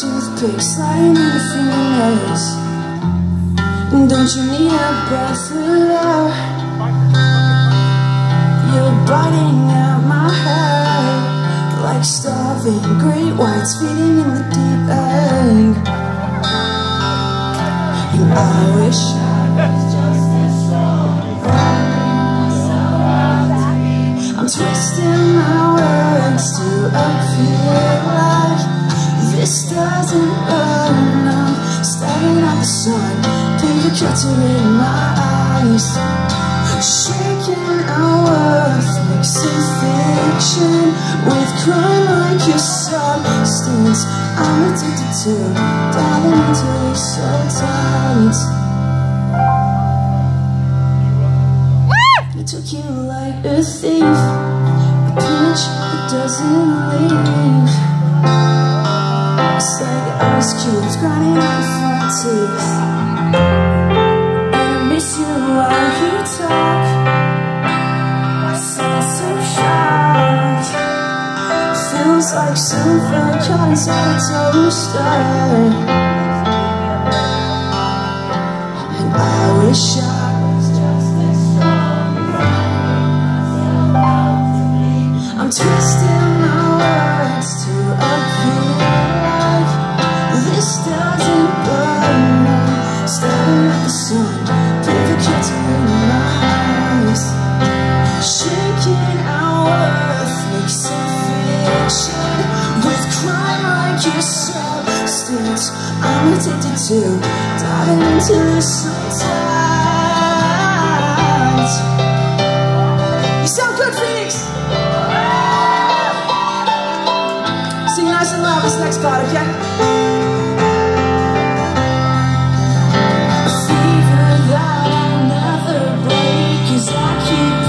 traffic sliding in the fingernails. Don't you need a breath of air? You're biting at my head like starving great whites feeding in the deep end. And I wish paper in my eyes. Shaking our worth, mixing fiction with crime like your substance. I'm addicted to diving into these so tight. I took you like a thief, a pinch that doesn't leave. It's like ice cubes grinding on front teeth. Of like caught inside a toaster. And I wish I was just as strong. I'm twisting I'm addicted to diving into this so tight. You sound good, Phoenix. Sing nice and loud this next part, okay?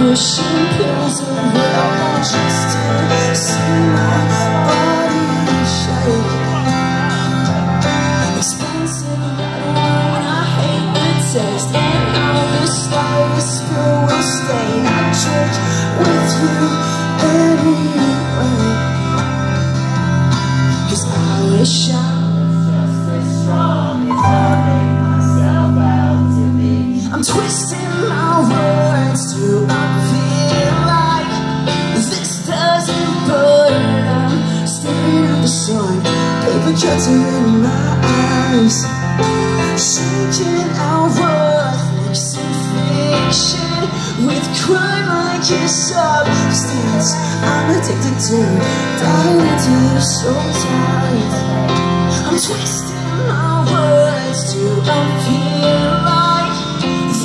A cutter in my eyes. Shaking our worth, mixing fiction with crime like your substance. I'm addicted to diving into you so tight. I'm twisting my words to appear like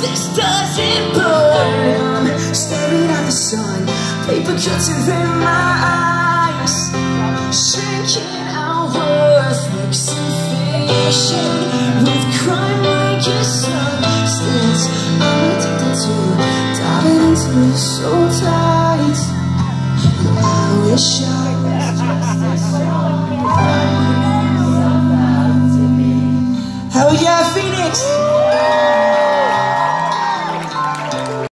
this doesn't burn. I'm staring at the sun, paper cutter in my eyes. Shaking worth, with crime like your substance. I'm addicted to diving so tight. I wish I was just as. Hell yeah, Phoenix!